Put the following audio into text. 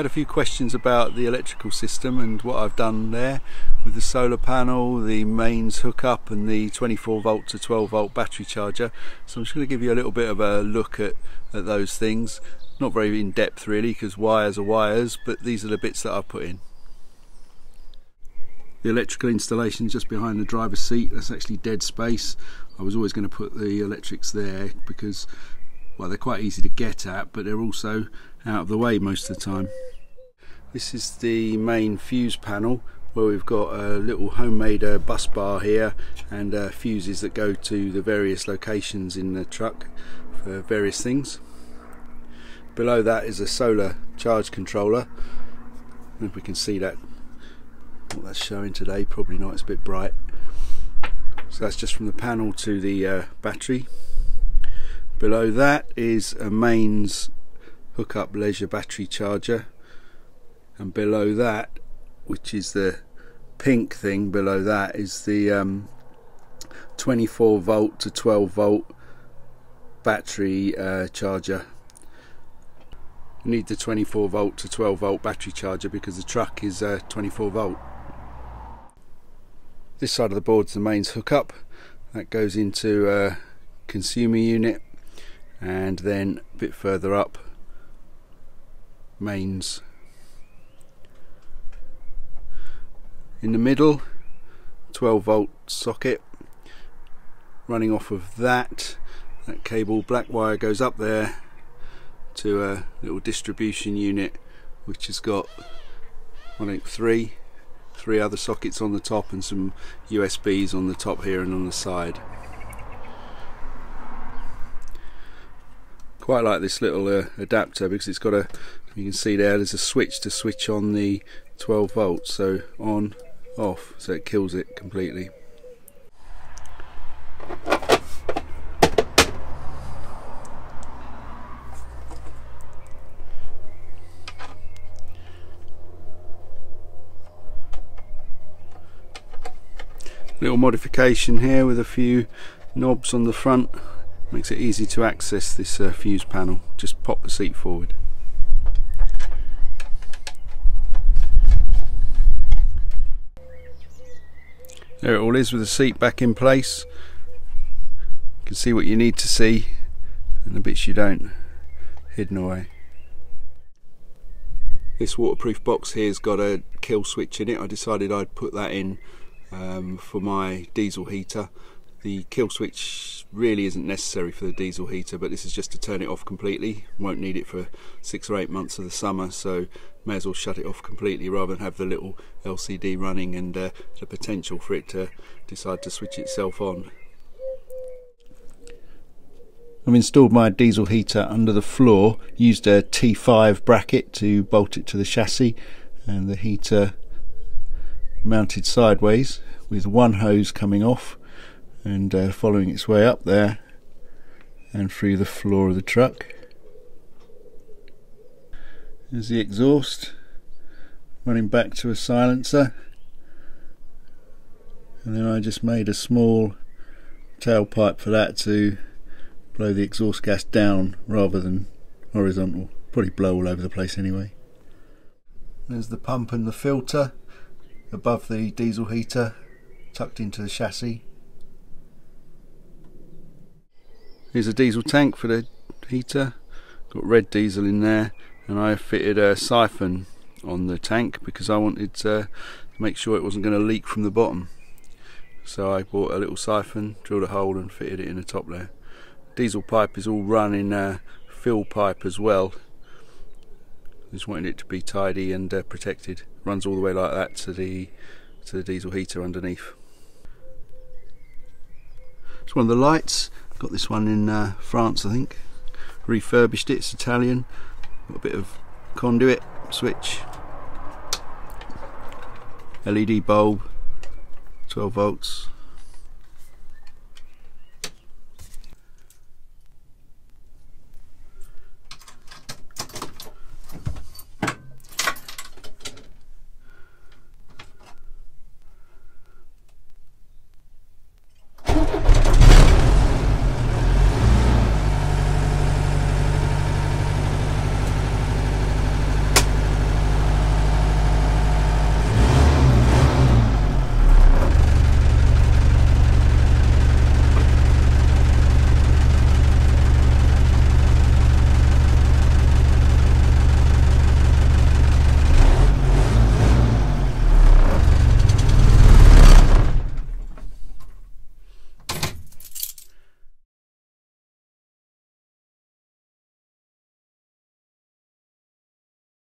had a few questions about the electrical system and what I've done there with the solar panel, the mains hookup and the 24 volt to 12 volt battery charger. So I'm just going to give you a little bit of a look at, at those things. Not very in depth really because wires are wires but these are the bits that I've put in. The electrical installation just behind the driver's seat, that's actually dead space. I was always going to put the electrics there because well they're quite easy to get at but they're also out of the way most of the time. This is the main fuse panel where we've got a little homemade uh, bus bar here and uh, fuses that go to the various locations in the truck for various things. Below that is a solar charge controller. if we can see that what that's showing today, probably not, it's a bit bright. So that's just from the panel to the uh, battery. Below that is a mains hookup leisure battery charger. And below that which is the pink thing below that is the um, 24 volt to 12 volt battery uh, charger. You need the 24 volt to 12 volt battery charger because the truck is uh, 24 volt. This side of the board is the mains hookup. That goes into a consumer unit and then a bit further up mains. In the middle 12 volt socket. Running off of that that cable black wire goes up there to a little distribution unit which has got I think three three other sockets on the top and some USBs on the top here and on the side quite like this little uh, adapter because it's got a you can see there there's a switch to switch on the 12 volts so on off so it kills it completely. Little modification here with a few knobs on the front makes it easy to access this uh, fuse panel. Just pop the seat forward. There it all is with the seat back in place. You can see what you need to see and the bits you don't. Hidden away. This waterproof box here's got a kill switch in it. I decided I'd put that in um, for my diesel heater. The kill switch really isn't necessary for the diesel heater but this is just to turn it off completely won't need it for six or eight months of the summer so may as well shut it off completely rather than have the little LCD running and uh, the potential for it to decide to switch itself on. I've installed my diesel heater under the floor, used a T5 bracket to bolt it to the chassis and the heater mounted sideways with one hose coming off and uh, following its way up there and through the floor of the truck. There's the exhaust running back to a silencer and then I just made a small tailpipe for that to blow the exhaust gas down rather than horizontal. Probably blow all over the place anyway. There's the pump and the filter above the diesel heater tucked into the chassis Here's a diesel tank for the heater. Got red diesel in there, and I fitted a siphon on the tank because I wanted to make sure it wasn't going to leak from the bottom. So I bought a little siphon, drilled a hole, and fitted it in the top there. Diesel pipe is all run in a fill pipe as well. Just wanted it to be tidy and uh, protected. Runs all the way like that to the to the diesel heater underneath. It's one of the lights Got this one in uh, France, I think. Refurbished it, it's Italian. Got a bit of conduit, switch, LED bulb, 12 volts.